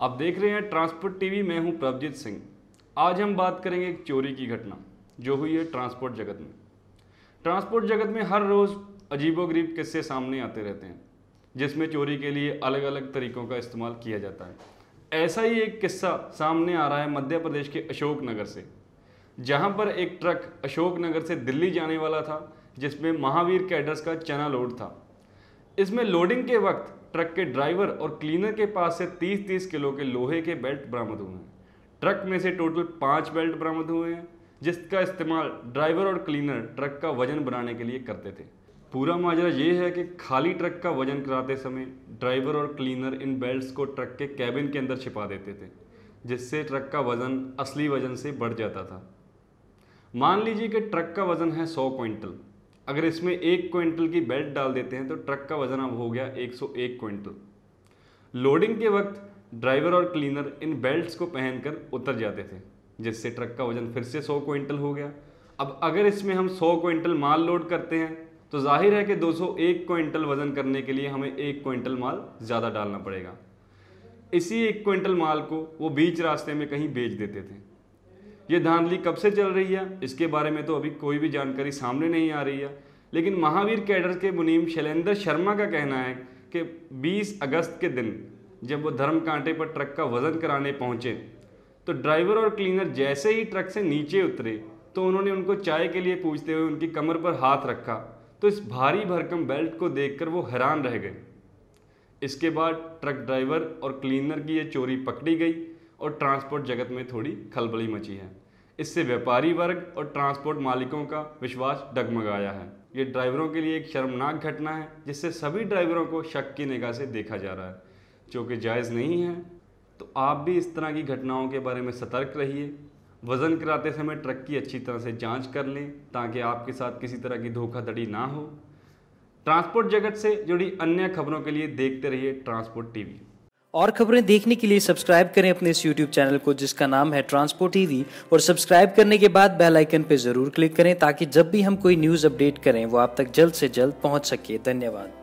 आप देख रहे हैं ट्रांसपोर्ट टीवी, मैं हूँ प्रभजीत सिंह। आज हम बात करेंगे एक चोरी की घटना, जो हुई है ट्रांसपोर्ट जगत में। ट्रांसपोर्ट जगत में हर रोज़ अजीबोगरीब किस्से सामने आते रहते हैं, जिसमें चोरी के लिए अलग अलग तरीकों का इस्तेमाल किया जाता है। ऐसा ही एक किस्सा सामने आ रहा है मध्य प्रदेश के अशोकनगर से, जहाँ पर एक ट्रक अशोकनगर से दिल्ली जाने वाला था, जिसमें महावीर कैडर्स का चना लोड था। इसमें लोडिंग के वक्त ट्रक के ड्राइवर और क्लीनर के पास से 30-30 किलो के लोहे के बेल्ट बरामद हुए हैं। ट्रक में से टोटल पाँच बेल्ट बरामद हुए हैं, जिसका इस्तेमाल ड्राइवर और क्लीनर ट्रक का वज़न बनाने के लिए करते थे। पूरा माजरा ये है कि खाली ट्रक का वज़न कराते समय ड्राइवर और क्लीनर इन बेल्ट्स को ट्रक के कैबिन के अंदर छिपा देते थे, जिससे ट्रक का वज़न, असली वज़न से बढ़ जाता था। मान लीजिए कि ट्रक का वज़न है सौ क्विंटल। अगर इसमें एक क्विंटल की बेल्ट डाल देते हैं तो ट्रक का वज़न अब हो गया 101 क्विंटल। लोडिंग के वक्त ड्राइवर और क्लीनर इन बेल्ट्स को पहनकर उतर जाते थे, जिससे ट्रक का वज़न फिर से 100 क्विंटल हो गया। अब अगर इसमें हम 100 क्विंटल माल लोड करते हैं तो ज़ाहिर है कि 201 क्विंटल वज़न करने के लिए हमें एक क्विंटल माल ज़्यादा डालना पड़ेगा। इसी एक क्विंटल माल को वो बीच रास्ते में कहीं बेच देते थे। ये धांधली कब से चल रही है? इसके बारे में तो अभी कोई भी जानकारी सामने नहीं आ रही है। लेकिन महावीर कैडर के मुनीम शैलेंद्र शर्मा का कहना है कि 20 अगस्त के दिन जब वो धर्म कांटे पर ट्रक का वज़न कराने पहुँचे तो ड्राइवर और क्लीनर जैसे ही ट्रक से नीचे उतरे तो उन्होंने उनको चाय के लिए पूछते हुए उनकी कमर पर हाथ रखा। तो इस भारी भरकम बेल्ट को देखकर वो हैरान रह गए। इसके बाद ट्रक ड्राइवर और क्लीनर की ये चोरी पकड़ी गई और ट्रांसपोर्ट जगत में थोड़ी खलबली मची है। इससे व्यापारी वर्ग और ट्रांसपोर्ट मालिकों का विश्वास डगमगाया है। ये ड्राइवरों के लिए एक शर्मनाक घटना है, जिससे सभी ड्राइवरों को शक की निगाह से देखा जा रहा है। जो कि जायज़ नहीं है तो आप भी इस तरह की घटनाओं के बारे में सतर्क रहिए। वज़न कराते समय ट्रक की अच्छी तरह से जाँच कर लें, ताकि आपके साथ किसी तरह की धोखाधड़ी ना हो। ट्रांसपोर्ट जगत से जुड़ी अन्य खबरों के लिए देखते रहिए ट्रांसपोर्ट टीवी। और खबरें देखने के लिए सब्सक्राइब करें अपने इस यूट्यूब चैनल को, जिसका नाम है ट्रांसपोर्ट टीवी, और सब्सक्राइब करने के बाद बेल आइकन पर ज़रूर क्लिक करें, ताकि जब भी हम कोई न्यूज़ अपडेट करें, वो आप तक जल्द से जल्द पहुँच सके। धन्यवाद।